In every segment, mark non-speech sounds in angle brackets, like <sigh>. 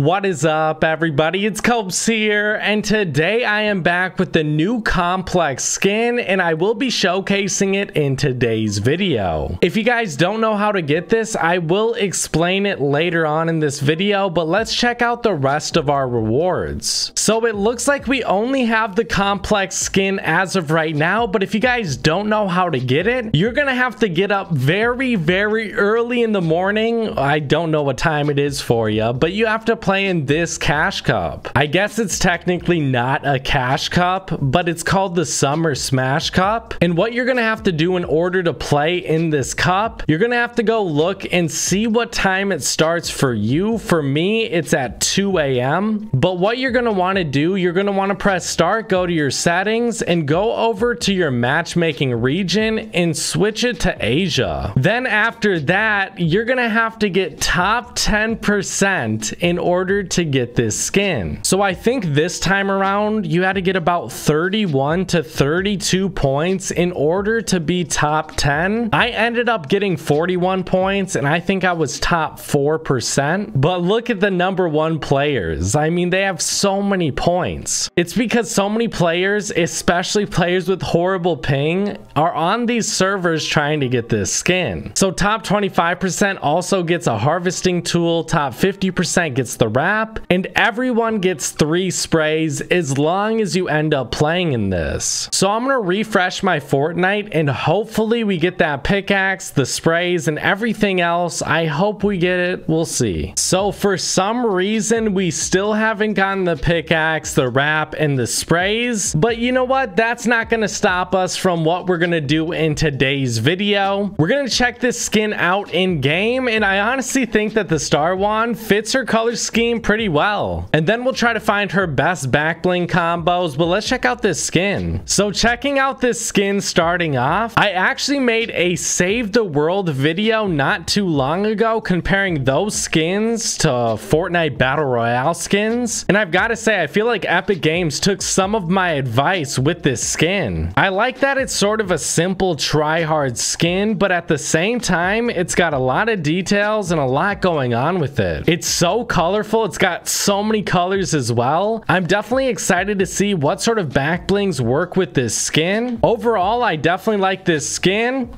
What is up everybody? It's Copes here and today I am back with the new Komplex skin and I will be showcasing it in today's video. If you guys don't know how to get this, I will explain it later on in this video, but let's check out the rest of our rewards. So it looks like we only have the Komplex skin as of right now, but if you guys don't know how to get it, you're gonna have to get up very, very early in the morning. I don't know what time it is for you, but you have to play playing this cash cup. I guess it's technically not a cash cup, but it's called the Summer Smash Cup. And what you're gonna have to do in order to play in this cup, you're gonna have to go look and see what time it starts for you. For me, it's at 2 a.m. But what you're gonna wanna do, you're gonna wanna press start, go to your settings, and go over to your matchmaking region and switch it to Asia. Then after that, you're gonna have to get top 10% in order order to get this skin. So I think this time around, you had to get about 31 to 32 points in order to be top 10. I ended up getting 41 points and I think I was top 4%. But look at the number one players. I mean, they have so many points. It's because so many players, especially players with horrible ping, are on these servers trying to get this skin. So top 25% also gets a harvesting tool, top 50% gets the wrap, and everyone gets three sprays as long as you end up playing in this. So I'm gonna refresh my Fortnite and hopefully we get that pickaxe, the sprays, and everything else. I hope we get it, we'll see. So for some reason, we still haven't gotten the pickaxe, the wrap, and the sprays, but you know what? That's not gonna stop us from what we're gonna do in today's video. We're gonna check this skin out in game, and I honestly think that the Star Wand fits her color scheme scheme pretty well. And then we'll try to find her best backbling combos, but let's check out this skin. So checking out this skin starting off, I actually made a save the world video not too long ago comparing those skins to Fortnite Battle Royale skins. And I've got to say, I feel like Epic Games took some of my advice with this skin. I like that it's sort of a simple try-hard skin, but at the same time, it's got a lot of details and a lot going on with it. It's so colorful colorful. It's got so many colors as well. I'm definitely excited to see what sort of back blings work with this skin. Overall, I definitely like this skin.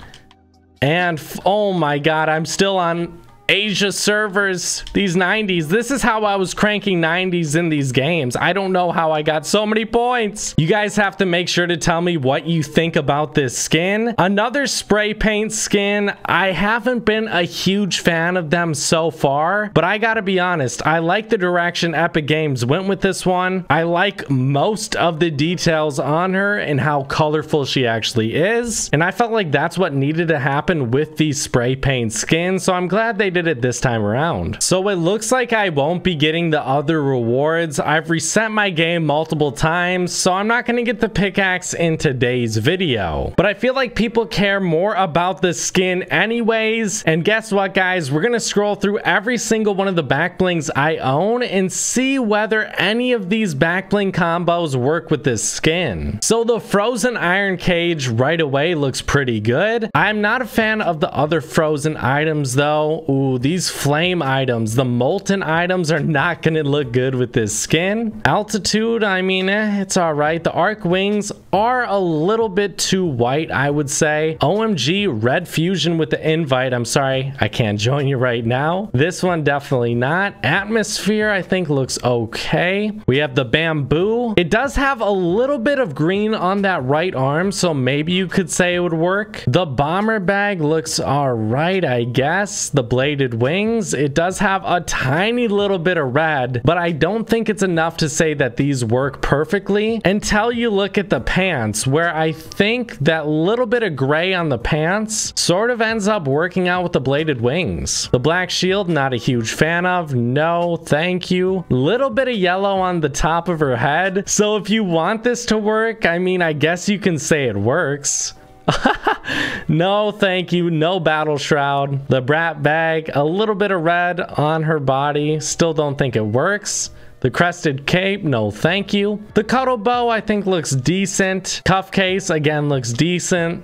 And oh my god, I'm still on Asia servers, these 90s. This is how I was cranking 90s in these games. I don't know how I got so many points. You guys have to make sure to tell me what you think about this skin. Another spray paint skin. I haven't been a huge fan of them so far, but I gotta be honest. I like the direction Epic Games went with this one. I like most of the details on her and how colorful she actually is. And I felt like that's what needed to happen with these spray paint skins. So I'm glad they did it this time around. So it looks like I won't be getting the other rewards. I've reset my game multiple times, so I'm not going to get the pickaxe in today's video. But I feel like people care more about the skin anyways. And guess what, guys? We're going to scroll through every single one of the backblings I own and see whether any of these backbling combos work with this skin. So the frozen iron cage right away looks pretty good. I'm not a fan of the other frozen items though. Ooh, these flame items, the molten items are not going to look good with this skin. Altitude, I mean, eh, it's all right. The arc wings are a little bit too white, I would say. OMG, red fusion with the invite. I'm sorry, I can't join you right now. This one, definitely not. Atmosphere, I think looks okay. We have the bamboo. It does have a little bit of green on that right arm, so maybe you could say it would work. The bomber bag looks all right, I guess. The blade wings. It does have a tiny little bit of red, but I don't think it's enough to say that these work perfectly until you look at the pants where I think that little bit of gray on the pants sort of ends up working out with the bladed wings. The black shield, not a huge fan of. No, thank you. Little bit of yellow on the top of her head. So if you want this to work, I mean, I guess you can say it works. <laughs> no, thank you. No battle shroud. The brat bag, a little bit of red on her body. Still don't think it works. The crested cape, no thank you. The cuddle bow I think looks decent. Cuff case, again, looks decent.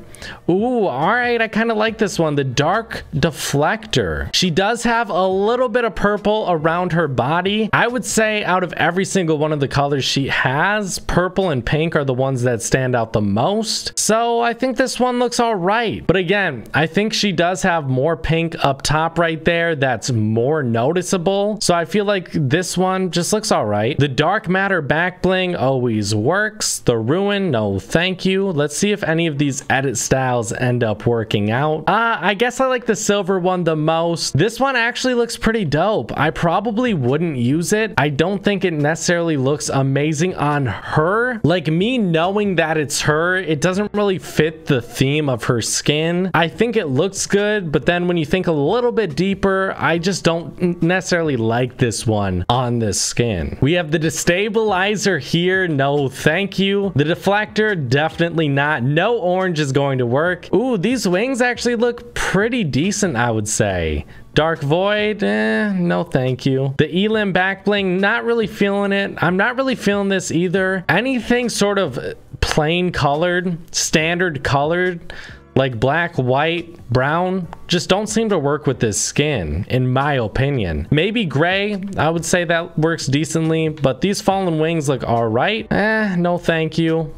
Ooh, all right. I kind of like this one. The Dark Deflector. She does have a little bit of purple around her body. I would say out of every single one of the colors she has, purple and pink are the ones that stand out the most. So I think this one looks all right. But again, I think she does have more pink up top right there that's more noticeable. So I feel like this one just looks all right. The Dark Matter back bling always works. The Ruin, no thank you. Let's see if any of these edit styles end up working out. Uh, I guess I like the silver one the most. This one actually looks pretty dope. I probably wouldn't use it. I don't think it necessarily looks amazing on her. Like me knowing that it's her, it doesn't really fit the theme of her skin. I think it looks good, but then when you think a little bit deeper, I just don't necessarily like this one on this skin. We have the destabilizer here. No, thank you. The deflector, definitely not. No orange is going to work. Ooh, these wings actually look pretty decent, I would say. Dark Void, eh, no thank you. The Elim back bling, not really feeling it. I'm not really feeling this either. Anything sort of plain colored, standard colored, like black, white, brown, just don't seem to work with this skin, in my opinion. Maybe gray, I would say that works decently, but these fallen wings look all right. Eh, no thank you.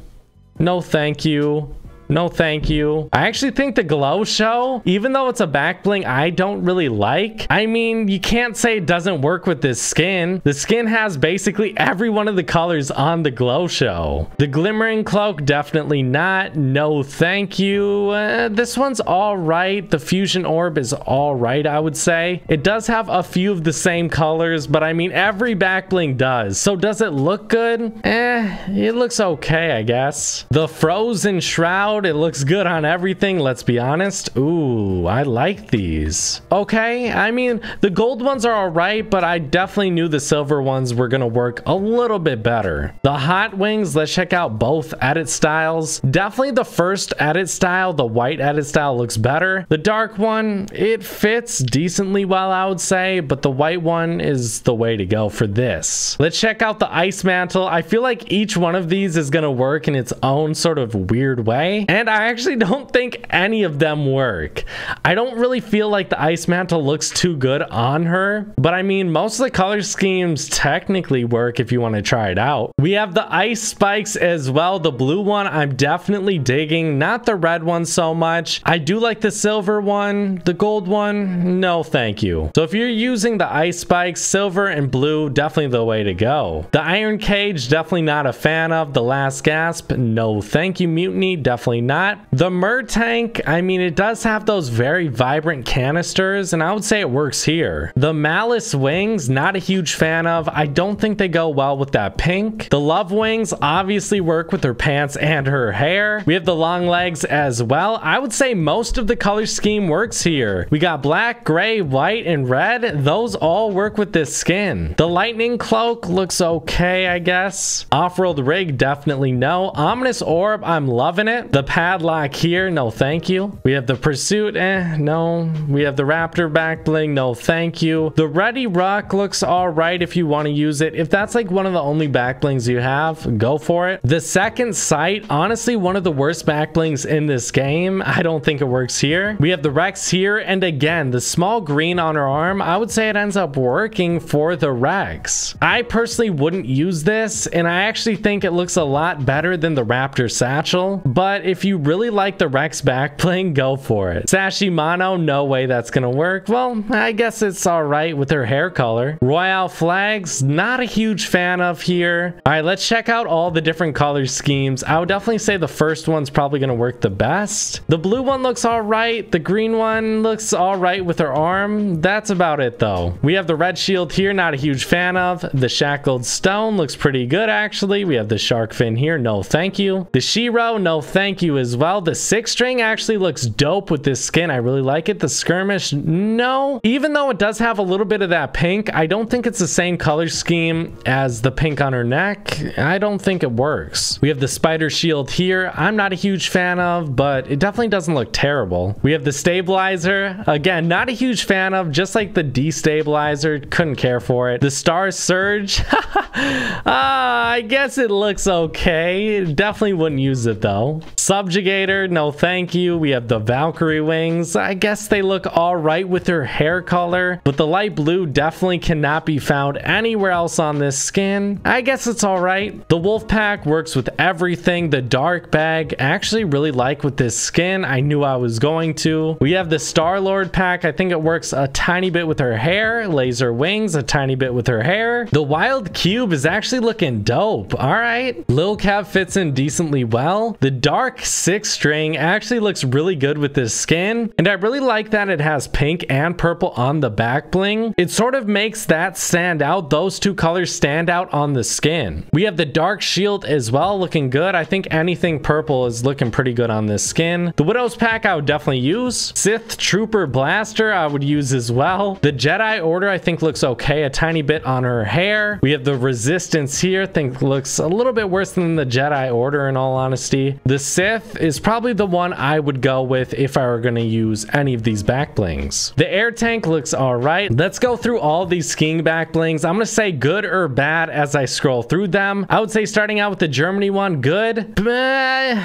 No thank you. No, thank you. I actually think the glow show, even though it's a back bling I don't really like, I mean, you can't say it doesn't work with this skin. The skin has basically every one of the colors on the glow show. The glimmering cloak, definitely not. No, thank you. Uh, this one's all right. The fusion orb is all right, I would say. It does have a few of the same colors, but I mean, every back bling does. So does it look good? Eh, it looks okay, I guess. The frozen shroud it looks good on everything, let's be honest. Ooh, I like these. Okay, I mean, the gold ones are all right, but I definitely knew the silver ones were gonna work a little bit better. The hot wings, let's check out both edit styles. Definitely the first edit style, the white edit style looks better. The dark one, it fits decently well, I would say, but the white one is the way to go for this. Let's check out the ice mantle. I feel like each one of these is gonna work in its own sort of weird way. And I actually don't think any of them work. I don't really feel like the ice mantle looks too good on her, but I mean, most of the color schemes technically work if you want to try it out. We have the ice spikes as well. The blue one, I'm definitely digging, not the red one so much. I do like the silver one, the gold one, no thank you. So if you're using the ice spikes, silver and blue, definitely the way to go. The iron cage, definitely not a fan of. The last gasp, no thank you. Mutiny, definitely not. The Mer tank, I mean, it does have those very vibrant canisters, and I would say it works here. The Malice wings, not a huge fan of. I don't think they go well with that pink. The Love wings obviously work with her pants and her hair. We have the long legs as well. I would say most of the color scheme works here. We got black, gray, white, and red. Those all work with this skin. The lightning cloak looks okay, I guess. Off-world rig, definitely no. Ominous orb, I'm loving it. The padlock here, no thank you. We have the pursuit, eh, no. We have the raptor back bling, no thank you. The ready rock looks all right if you want to use it. If that's like one of the only back blings you have, go for it. The second sight, honestly, one of the worst back blings in this game. I don't think it works here. We have the Rex here, and again, the small green on her arm, I would say it ends up working for the Rex. I personally wouldn't use this, and I actually think it looks a lot better than the Raptor satchel, but if you really like the Rex back <laughs> bling, go for it. Sashimono, no way that's gonna work. Well, I guess it's all right with her hair color. Royale flags, not a huge fan of here. All right, let's check out all the different color schemes. I would definitely say the first one's probably gonna work the best. The blue one looks all right. The green one looks all right with her arm. That's about it though. We have the red shield here, not a huge fan of. The shackled stone looks pretty good actually. We have the shark fin here, no thank you. The Shiro, no thank you as well. The six string actually looks dope with this skin. I really like it. The skirmish, no. Even though it does have a little bit of that pink, I don't think it's the same color scheme as the pink on her neck. I don't think it works. We have the spider shield here. I'm not a huge fan of, but it definitely doesn't look terrible. We have the stabilizer. Again, not a huge fan of, just like the destabilizer. Couldn't care for it. The star surge. uh, <laughs> I guess it looks okay. Definitely wouldn't use it though. Subjugator, no thank you. We have the Valkyrie wings. I guess they look all right with her hair color, but the light blue definitely cannot be found anywhere else on this skin. I guess it's all right. The wolf pack works with everything. The dark bag, I actually really like with this skin. I knew I was going to. We have the Star-Lord pack. I think it works a tiny bit with her hair. Laser wings, a tiny bit with her hair. The wild cube is actually looking dope. All right. Lil Cap fits in decently well. The dark six string actually looks really good with this skin. And I really like that it has pink and purple on the back bling. It sort of makes that stand out. Those two colors stand out on the skin. We have the dark shield as well looking good. I think anything purple is looking pretty good on this skin. The Widow's pack I would definitely use. Sith Trooper Blaster I would use as well. The Jedi Order I think looks okay. A tiny bit on her hair. We have the Resistance here. I think looks a little bit worse than the Jedi Order in all honesty. The Sith is probably the one I would go with if I were going to use any of these back blings. The air tank looks all right. Let's go through all these skiing back blings. I'm going to say good or bad as I scroll through them. I would say starting out with the Germany one, good. Uh,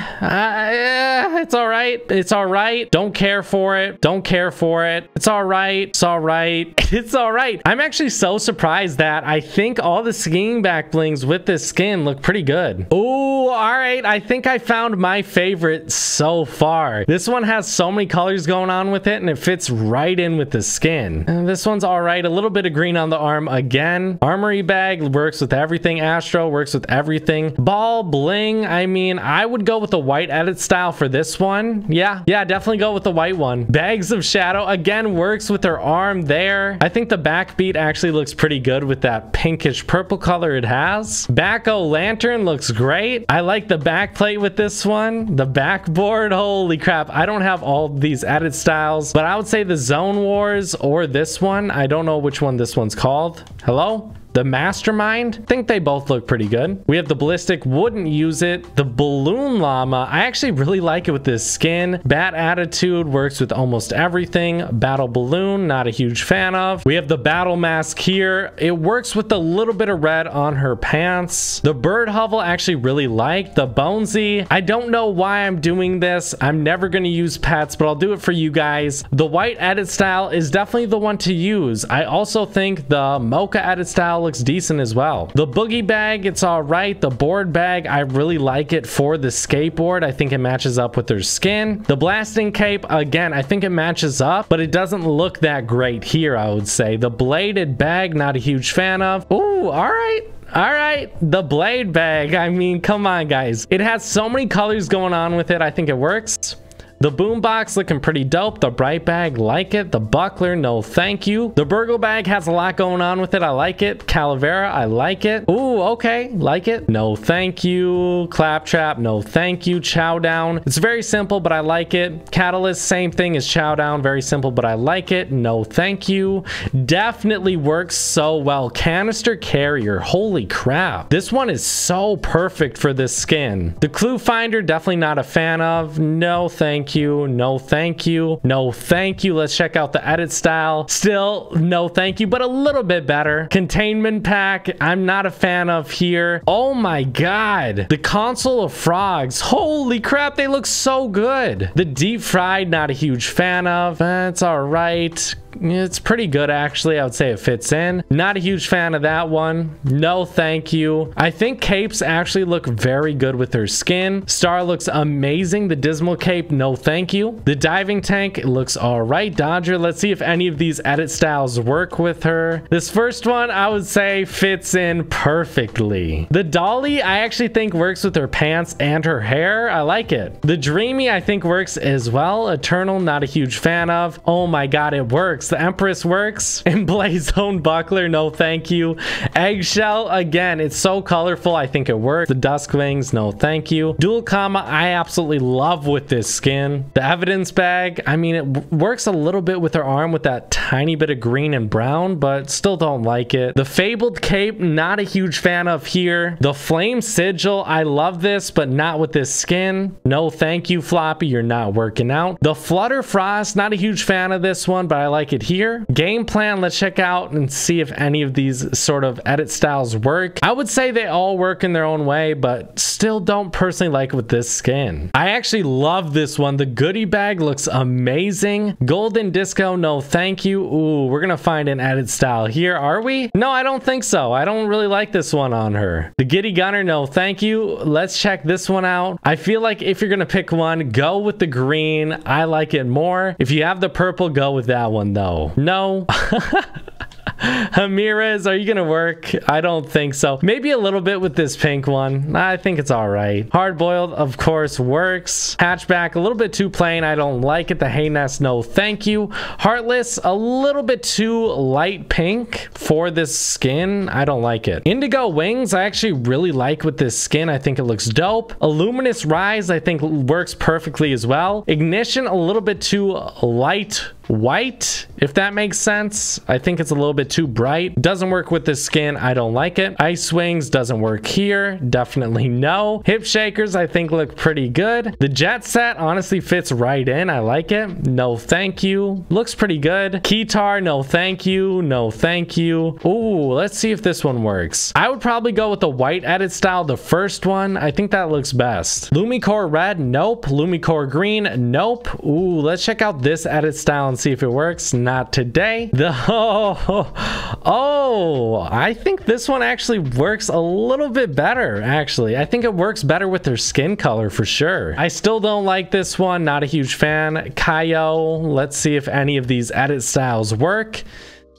it's all right. It's all right. Don't care for it. Don't care for it. It's all right. It's all right. <laughs> It's all right. I'm actually so surprised that I think all the skiing back blings with this skin look pretty good. Oh, all right. I think I found my favorite so far. This one has so many colors going on with it and it fits right in with the skin. And this one's all right. A little bit of green on the arm again. Armory bag works with everything. Astro works with everything. Ball bling. I mean, I would go with the white edit style for this one. Yeah, yeah, definitely go with the white one. Bags of Shadow again works with her arm there. I think the backbeat actually looks pretty good with that pinkish purple color it has. Back O Lantern looks great. I like the back plate with this one. The backboard, holy crap. I don't have all these edit styles, but I would say the Zone Wars or this one. I don't know which one this one's called. Hello? The Mastermind, think they both look pretty good. We have the Ballistic, wouldn't use it. The Balloon Llama, I actually really like it with this skin. Bat Attitude works with almost everything. Battle Balloon, not a huge fan of. We have the Battle Mask here. It works with a little bit of red on her pants. The Bird Hovel actually really like. The Bonesy, I don't know why I'm doing this. I'm never going to use pets, but I'll do it for you guys. The white edit style is definitely the one to use. I also think the Mocha edit style looks decent as well. The boogie bag, it's all right. The board bag, I really like it for the skateboard. I think it matches up with their skin. The blasting cape, again, I think it matches up, but it doesn't look that great here, I would say. The bladed bag, not a huge fan of. Ooh, all right. All right, the blade bag. I mean, come on, guys. It has so many colors going on with it. I think it works. The boombox looking pretty dope. The bright bag, like it. The buckler, no thank you. The burgle bag has a lot going on with it. I like it. Calavera, I like it. Ooh, okay, like it. No thank you. Claptrap, no thank you. Chow down. It's very simple, but I like it. Catalyst, same thing as chow down. Very simple, but I like it. No thank you. Definitely works so well. Canister carrier, holy crap. This one is so perfect for this skin. The clue finder, definitely not a fan of. No thank thank you. No, thank you. No, thank you. Let's check out the edit style. Still, no, thank you, but a little bit better. Containment pack, I'm not a fan of here. Oh my God. The console of frogs. Holy crap, they look so good. The deep fried, not a huge fan of. That's all right it's pretty good actually. I would say it fits in. Not a huge fan of that one. No, thank you. I think capes actually look very good with her skin. Star looks amazing. The dismal cape, no thank you. The diving tank looks all right. Dodger, let's see if any of these edit styles work with her. This first one, I would say fits in perfectly. The dolly, I actually think works with her pants and her hair. I like it. The dreamy, I think works as well. Eternal, not a huge fan of. Oh my God, it works works. The Empress works. <laughs> And Blaze Own Buckler, no thank you. Eggshell, again, it's so colorful. I think it works. The Dusk Wings, no thank you. Dual Comma, I absolutely love with this skin. The Evidence Bag, I mean, it works a little bit with her arm with that tiny bit of green and brown, but still don't like it. The Fabled Cape, not a huge fan of here. The Flame Sigil, I love this, but not with this skin. No thank you, Floppy, you're not working out. The Flutter Frost, not a huge fan of this one, but I like it here. Game plan, let's check out and see if any of these sort of edit styles work. I would say they all work in their own way, but still don't personally like with this skin. I actually love this one. The goodie bag looks amazing. Golden disco, no thank you. Ooh, we're gonna find an edit style here, are we? No, I don't think so. I don't really like this one on her. The giddy gunner, no thank you. Let's check this one out. I feel like if you're gonna pick one, go with the green. I like it more. If you have the purple, go with that one though. No. <laughs> Ramirez, are you gonna work? I don't think so. Maybe a little bit with this pink one. I think it's all right. Hard boiled, of course, works. Hatchback, a little bit too plain. I don't like it. The hay nest, no thank you. Heartless, a little bit too light pink for this skin. I don't like it. Indigo wings, I actually really like with this skin. I think it looks dope. Illuminous rise, I think works perfectly as well. Ignition, a little bit too light white, if that makes sense. I think it's a little bit too bright. Doesn't work with this skin. I don't like it. Ice wings doesn't work here. Definitely no. Hip shakers I think look pretty good. The jet set honestly fits right in. I like it. No thank you. Looks pretty good. Keytar, no thank you. No thank you. Ooh, let's see if this one works. I would probably go with the white edit style, the first one. I think that looks best. Lumicore red, nope. Lumicore green, nope. Ooh, let's check out this edit style and see if it works. Not today. The oh, <laughs> oh, I think this one actually works a little bit better, actually. I think it works better with their skin color for sure. I still don't like this one. Not a huge fan. Kaio, let's see if any of these edit styles work.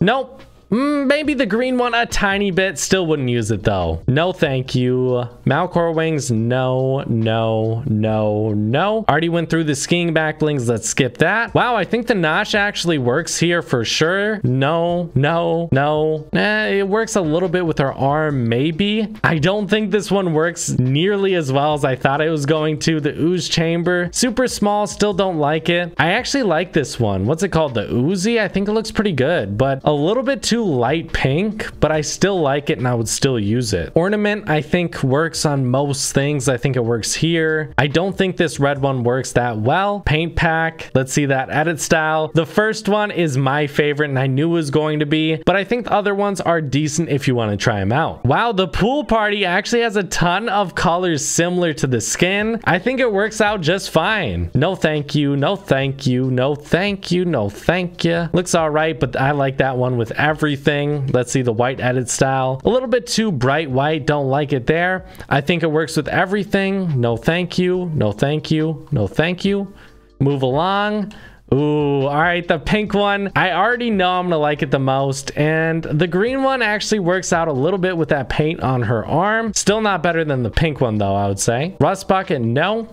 Nope. Mm, maybe the green one a tiny bit. Still wouldn't use it though. No, thank you. Malcore wings. No, no, no, no. Already went through the skiing back blings. Let's skip that. Wow, I think the notch actually works here for sure. No, no, no. Eh, it works a little bit with her arm, maybe. I don't think this one works nearly as well as I thought it was going to. The ooze chamber. Super small. Still don't like it. I actually like this one. What's it called? The Uzi? I think it looks pretty good, but a little bit too light pink, but I still like it and I would still use it. Ornament, I think works on most things. I think it works here. I don't think this red one works that well. Paint pack, let's see that edit style. The first one is my favorite and I knew it was going to be, but I think the other ones are decent if you want to try them out. Wow, the pool party actually has a ton of colors similar to the skin. I think it works out just fine. No thank you, no thank you, no thank you, no thank you. Looks all right, but I like that one with everything. Let's see the white edit style. A little bit too bright white. Don't like it there. I think it works with everything. No thank you. No thank you. No thank you. Move along. Ooh, all right, the pink one. I already know I'm gonna like it the most. And the green one actually works out a little bit with that paint on her arm. Still not better than the pink one though, I would say. Rust bucket, no.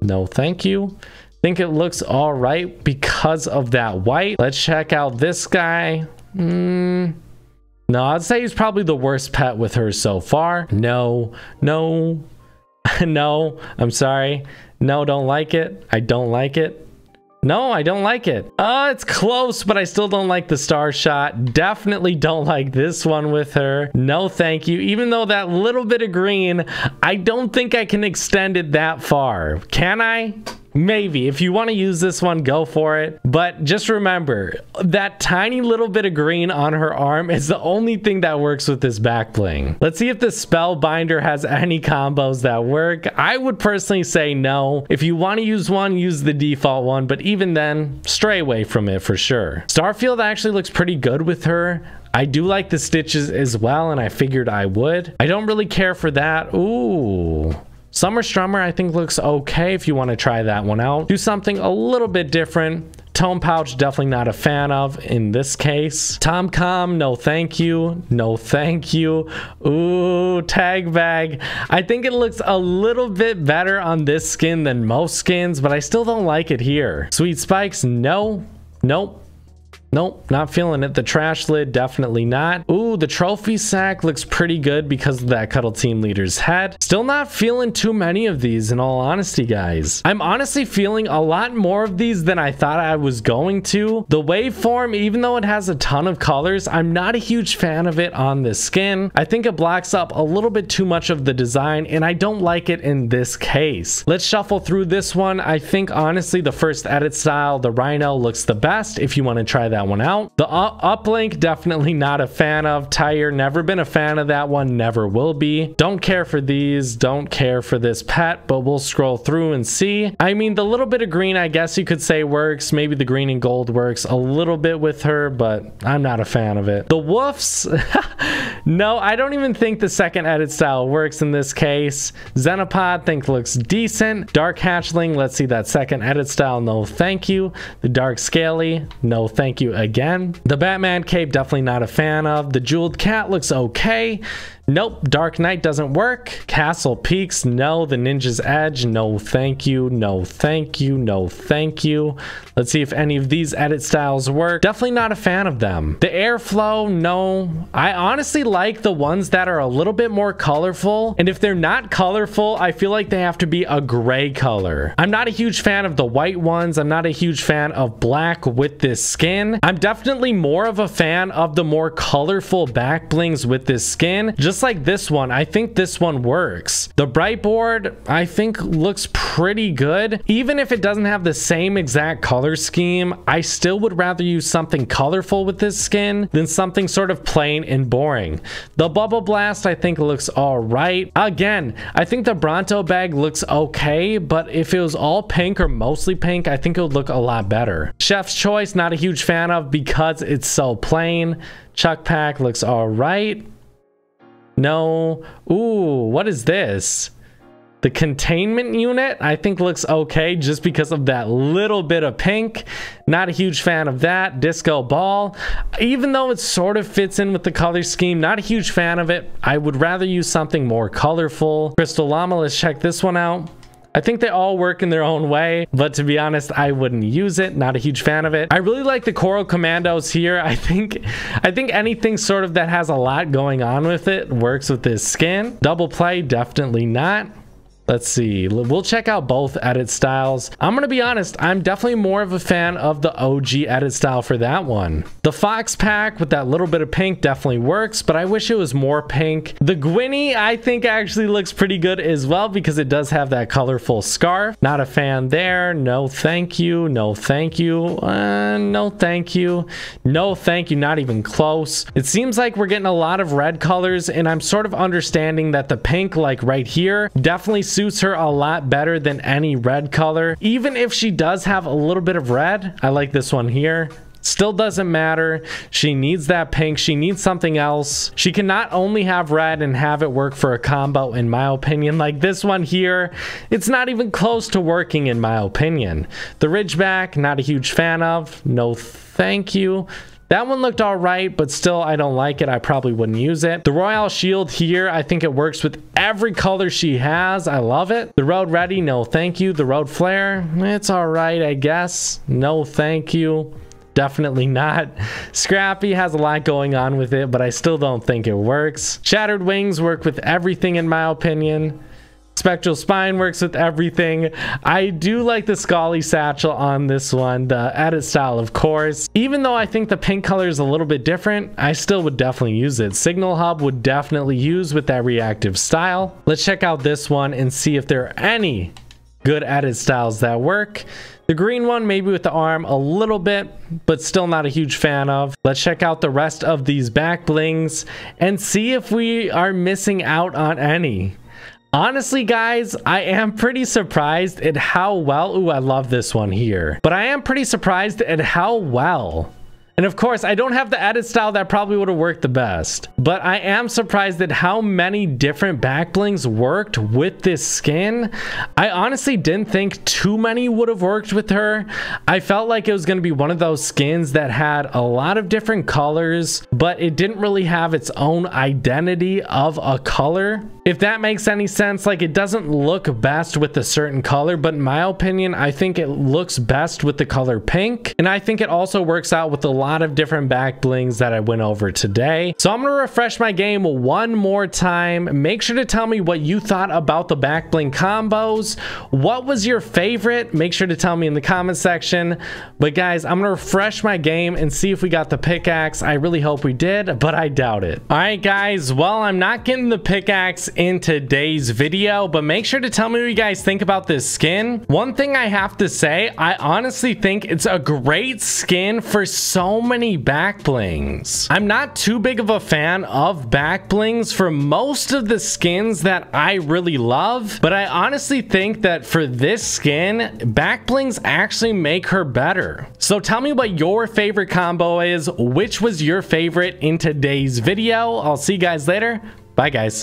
No, thank you. Think it looks all right because of that white. Let's check out this guy. Mm, no, I'd say he's probably the worst pet with her so far. No, no, <laughs> no, I'm sorry. No, don't like it. I don't like it. No, I don't like it. Uh, it's close, but I still don't like the star shot. Definitely don't like this one with her. No, thank you. Even though that little bit of green, I don't think I can extend it that far. Can I? Maybe. If you want to use this one, go for it. But just remember, that tiny little bit of green on her arm is the only thing that works with this back bling. Let's see if the Spellbinder has any combos that work. I would personally say no. If you want to use one, use the default one. But even then, stray away from it for sure. Starfield actually looks pretty good with her. I do like the stitches as well, and I figured I would. I don't really care for that. Ooh. Summer Strummer I think looks okay if you want to try that one out. Do something a little bit different. Tone pouch, definitely not a fan of in this case. Tom Com, no thank you. No thank you. Ooh, tag bag. I think it looks a little bit better on this skin than most skins, but I still don't like it here. Sweet Spikes, no. Nope. Nope, not feeling it. The trash lid, definitely not. Ooh, the trophy sack looks pretty good because of that Cuddle Team Leader's head. Still not feeling too many of these in all honesty, guys. I'm honestly feeling a lot more of these than I thought I was going to. The waveform, even though it has a ton of colors, I'm not a huge fan of it on this skin. I think it blocks up a little bit too much of the design and I don't like it in this case. Let's shuffle through this one. I think honestly the first edit style, the Rhino looks the best if you want to try that that one out. The uplink, definitely not a fan of. Tire, never been a fan of that one, never will be. Don't care for these, don't care for this pet, but we'll scroll through and see. I mean, the little bit of green, I guess you could say works. Maybe the green and gold works a little bit with her, but I'm not a fan of it. The woofs, <laughs> no, I don't even think the second edit style works in this case. Xenopod, think looks decent. Dark Hatchling, let's see that second edit style, no thank you. The Dark Scaly, no thank you again. The Batman Cape, definitely not a fan of. The Jeweled Cat looks okay. Nope, Dark Knight doesn't work. Castle Peaks, no. The Ninja's Edge, no thank you, no thank you, no thank you. Let's see if any of these edit styles work. Definitely not a fan of them. The Airflow, no. I honestly like the ones that are a little bit more colorful. And if they're not colorful, I feel like they have to be a gray color. I'm not a huge fan of the white ones. I'm not a huge fan of black with this skin. I'm definitely more of a fan of the more colorful back blings with this skin. Just just like this one, I think this one works. The Brightboard, I think looks pretty good. Even if it doesn't have the same exact color scheme, I still would rather use something colorful with this skin than something sort of plain and boring. The Bubble Blast, I think looks all right. Again, I think the Bronto bag looks okay, but if it was all pink or mostly pink, I think it would look a lot better. Chef's Choice, not a huge fan of because it's so plain. Chuck Pack looks all right. No. Ooh, what is this? The containment unit, I think looks okay just because of that little bit of pink. Not a huge fan of that. Disco ball, even though it sort of fits in with the color scheme, not a huge fan of it. I would rather use something more colorful. Crystal llama, let's check this one out. I think they all work in their own way, but to be honest, I wouldn't use it. Not a huge fan of it. I really like the Coral Commandos here. I think, I think anything sort of that has a lot going on with it works with this skin. Double play, definitely not. Let's see. We'll check out both edit styles. I'm going to be honest. I'm definitely more of a fan of the OG edit style for that one. The Fox pack with that little bit of pink definitely works, but I wish it was more pink. The Gwynny, I think actually looks pretty good as well because it does have that colorful scarf. Not a fan there. No thank you. No thank you. Uh, no thank you. No thank you. Not even close. It seems like we're getting a lot of red colors and I'm sort of understanding that the pink like right here definitely suits her a lot better than any red color. Even if she does have a little bit of red, I like this one here. Still doesn't matter. She needs that pink. She needs something else. She can not only have red and have it work for a combo, in my opinion. Like this one here, it's not even close to working, in my opinion. The Ridgeback, not a huge fan of. No thank you. That one looked all right, but still, I don't like it. I probably wouldn't use it. The Royale Shield here, I think it works with every color she has. I love it. The Road Ready, no thank you. The Road Flare, it's all right, I guess. No thank you. Definitely not. <laughs> Scrappy has a lot going on with it, but I still don't think it works. Shattered Wings work with everything in my opinion. Spectral Spine works with everything. I do like the Scully Satchel on this one, the edit style, of course. Even though I think the pink color is a little bit different, I still would definitely use it. Signal Hub would definitely use with that reactive style. Let's check out this one and see if there are any good edit styles that work. The green one, maybe with the arm a little bit, but still not a huge fan of. Let's check out the rest of these back blings and see if we are missing out on any. Honestly, guys, I am pretty surprised at how well... Ooh, I love this one here. But I am pretty surprised at how well and of course, I don't have the edit style that probably would have worked the best. But I am surprised at how many different backblings worked with this skin. I honestly didn't think too many would have worked with her. I felt like it was going to be one of those skins that had a lot of different colors, but it didn't really have its own identity of a color. If that makes any sense, like it doesn't look best with a certain color, but in my opinion, I think it looks best with the color pink. And I think it also works out with a lot of different back blings that I went over today. So I'm to refresh my game one more time. Make sure to tell me what you thought about the back bling combos. What was your favorite? Make sure to tell me in the comment section. But guys, I'm to refresh my game and see if we got the pickaxe. I really hope we did, but I doubt it. All right, guys. Well, I'm not getting the pickaxe in today's video, but make sure to tell me what you guys think about this skin. One thing I have to say, I honestly think it's a great skin for so many back blings. I'm not too big of a fan of back blings for most of the skins that I really love, but I honestly think that for this skin, back blings actually make her better. So tell me what your favorite combo is, which was your favorite in today's video. I'll see you guys later. Bye guys.